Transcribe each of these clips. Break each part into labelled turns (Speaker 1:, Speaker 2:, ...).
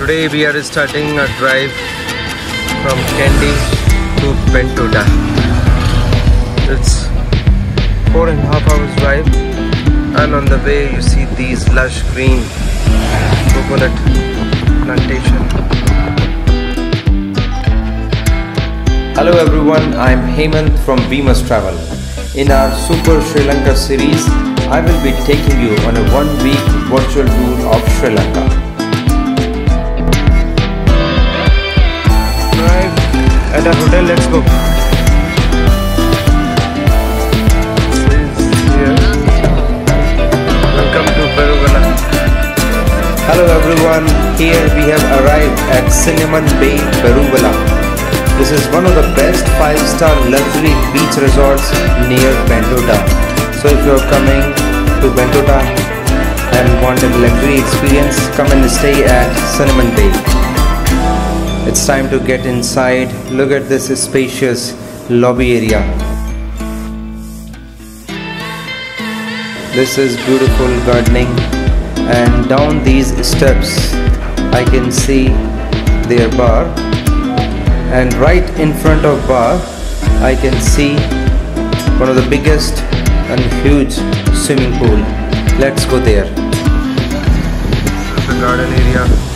Speaker 1: Today we are starting a drive from Kandy to Bentota. It's four and a half hours drive and on the way you see these lush green coconut plantation. Hello everyone, I am Hemant from We Must Travel. In our Super Sri Lanka series, I will be taking you on a one week virtual tour of Sri Lanka. At hotel, let's go. Welcome to Beruwala. Hello everyone, here we have arrived at Cinnamon Bay, Beruwala. This is one of the best 5-star luxury beach resorts near Bentota. So if you are coming to Bentota and want a luxury experience, come and stay at Cinnamon Bay. It's time to get inside. Look at this spacious lobby area. This is beautiful gardening. And down these steps I can see their bar. And right in front of bar I can see one of the biggest and huge swimming pool. Let's go there. The garden area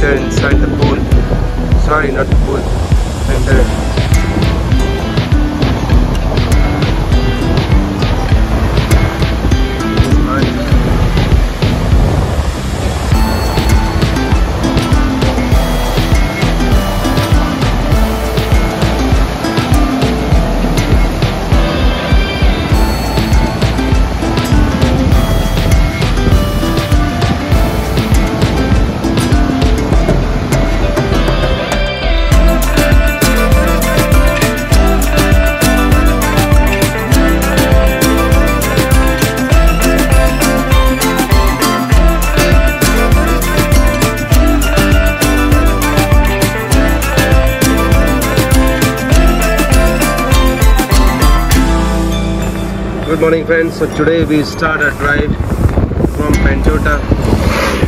Speaker 1: enter inside the pool. Sorry not the pool. Enter Good morning friends. So today we start our drive from Bentota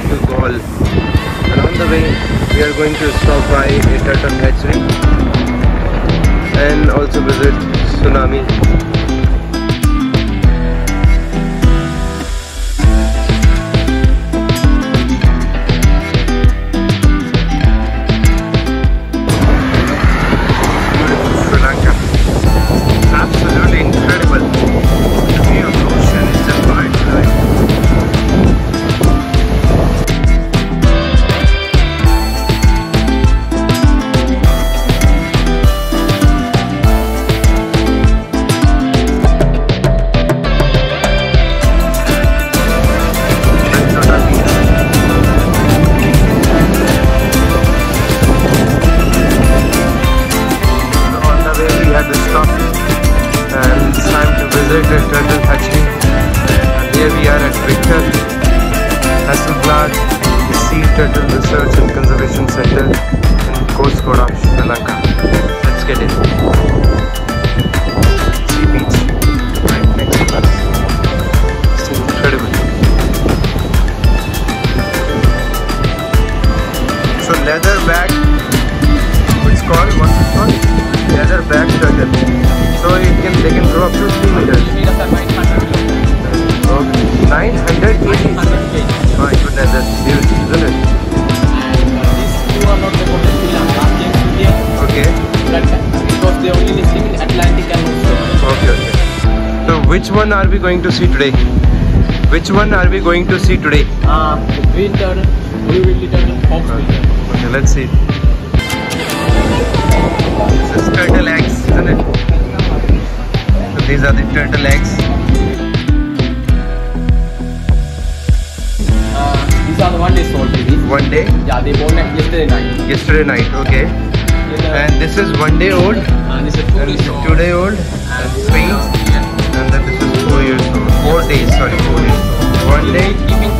Speaker 1: to Galle. And on the way we are going to stop by a turtle hatchery and also visit Tsunami. Victor Hasselblad is Sea Turtle Research and Conservation Center in Kosgoda, Sri Lanka. Let's get in. Sea beach incredible. So leather bag, it's called, what's it called? Leatherback turtle. So it can, they can grow up to 3 meters. Okay. 900 kg. My goodness, isn't it? Okay.
Speaker 2: Because they only in Atlantic.
Speaker 1: Okay, okay. So which one are we going to see today? Which one are we going to see today?
Speaker 2: Uh, the green turtle, blue turtle, fox turtle.
Speaker 1: Okay, let's see. This is turtle eggs, isn't it? So these are the turtle eggs.
Speaker 2: These are the one day sold babies.
Speaker 1: One day,
Speaker 2: Yeah, they born yesterday night.
Speaker 1: yesterday night. Okay.
Speaker 2: The-
Speaker 1: And this is one day old,
Speaker 2: and this is two
Speaker 1: and
Speaker 2: days old.
Speaker 1: two day old, and three, and then this is four years old. Four days, sorry, four days. One day,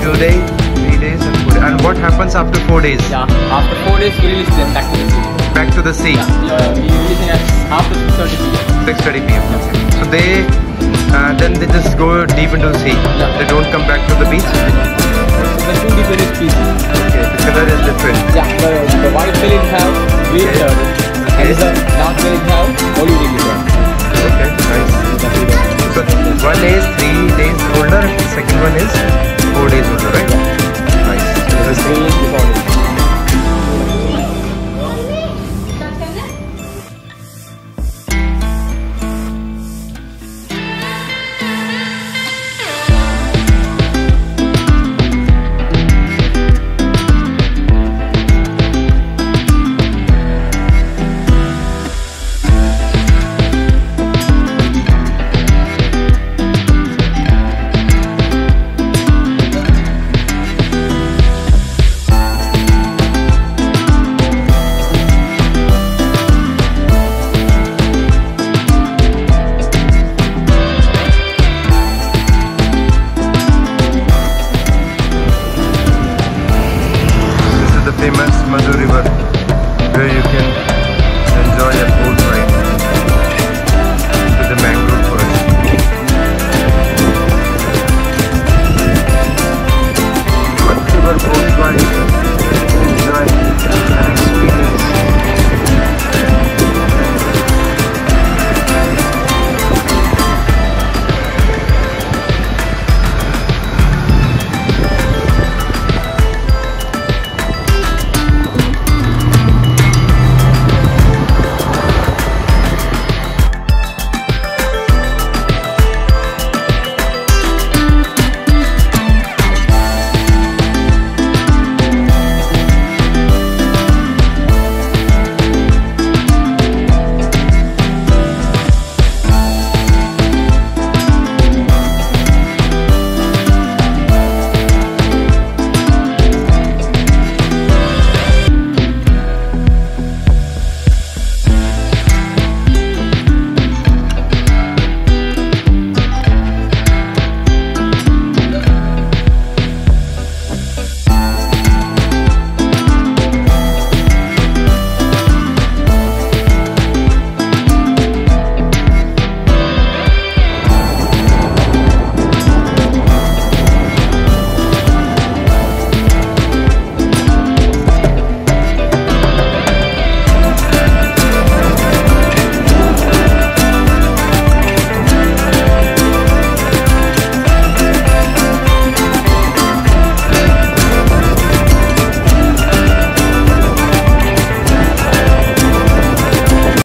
Speaker 1: two day, three days, and four days. And what happens after four days?
Speaker 2: Yeah, after four days we release them back to the sea.
Speaker 1: Back to the sea.
Speaker 2: Yeah, we are- we releasing at after 6:30 p.m.
Speaker 1: 6:30 p.m. So they uh, then they just go deep into the sea.
Speaker 2: Yeah.
Speaker 1: They don't come back to the beach.
Speaker 2: So the two different species.
Speaker 1: Okay, the color is different.
Speaker 2: Yeah, the, the white bellied have green
Speaker 1: Okay.
Speaker 2: turtle,
Speaker 1: Okay.
Speaker 2: and the dark bellied have willy turtle.
Speaker 1: Okay, nice. So one is three days older, second one is four days older, right? Nice.
Speaker 2: The